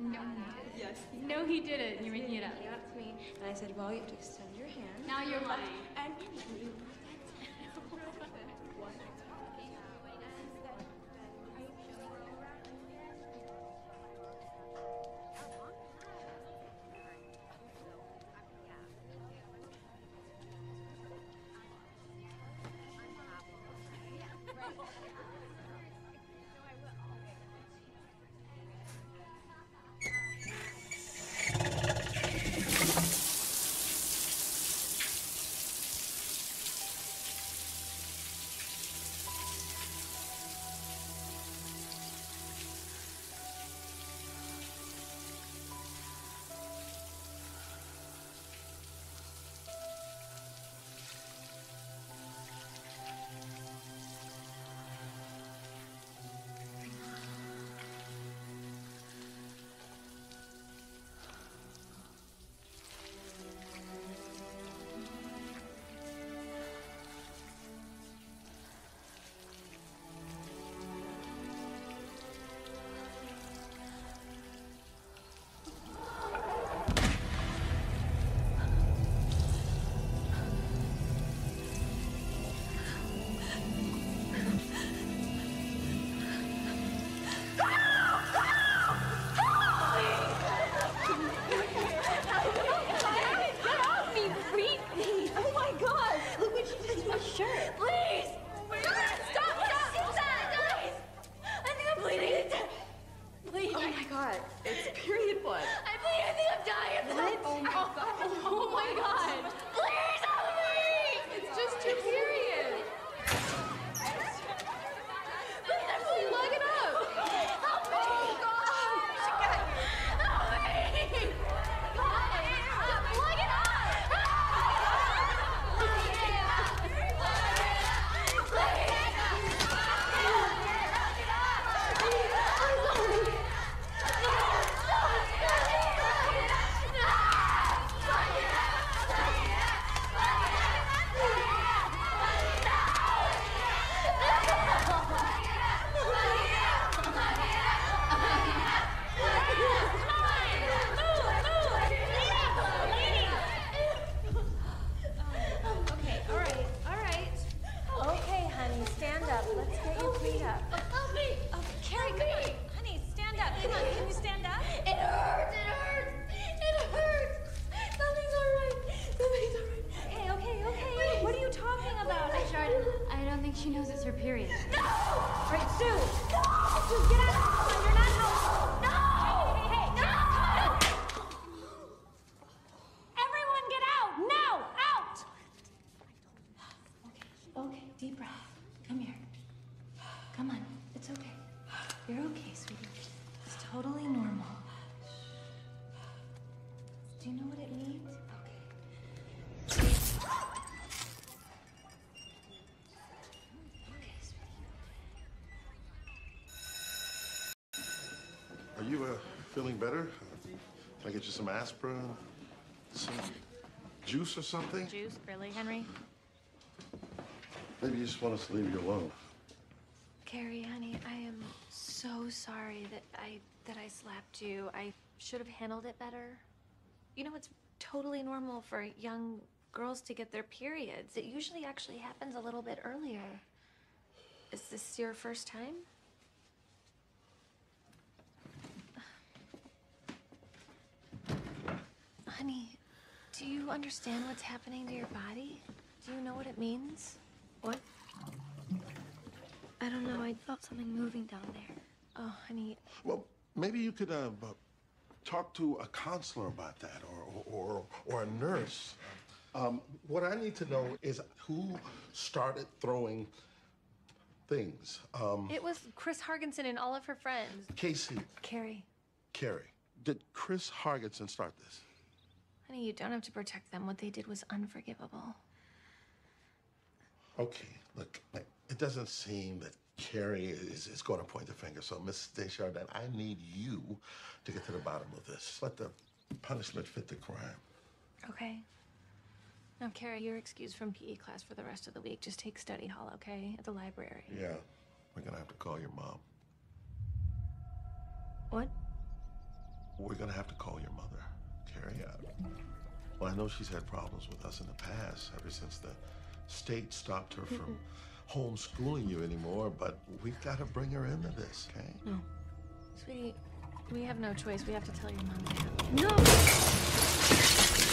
No, he didn't. Yes. No, he didn't. You're making it up. Yeah, it's me. And I said, well, you have to extend your hand. Now you're lying. And you don't think she knows it's her period. No! All right, Sue. No! Sue, get out of the You're not helping. No! Hey, hey, hey. No! Everyone get out! Now! Out! Okay, okay, deep breath. Come here. Come on, it's okay. You're okay, sweetie. It's totally normal. Do you know what it means? You uh, feeling better? Can I get you some aspirin? Some juice or something? Juice, really, Henry? Maybe you just want us to leave you alone. Carrie, honey, I am so sorry that I that I slapped you. I should have handled it better. You know, it's totally normal for young girls to get their periods. It usually actually happens a little bit earlier. Is this your first time? Honey, do you understand what's happening to your body? Do you know what it means? What? I don't know. I felt something moving down there. Oh, honey, Well, maybe you could uh, talk to a counselor about that or, or, or a nurse. Um, what I need to know is who started throwing things. Um, it was Chris Hargensen and all of her friends. Casey, Carrie, Carrie, did Chris Hargensen start this? Honey, you don't have to protect them. What they did was unforgivable. Okay, look, it doesn't seem that Carrie is, is going to point the finger. So, Miss Desjardins, I need you to get to the bottom of this. Let the punishment fit the crime. Okay. Now, Carrie, you're excused from PE class for the rest of the week. Just take study hall, okay? At the library. Yeah, we're gonna have to call your mom. What? we're gonna have to call your mother, Carrie. Uh, well, I know she's had problems with us in the past, ever since the state stopped her from homeschooling you anymore. But we've got to bring her into this, okay? No. Sweetie, we have no choice. We have to tell your mom that. No!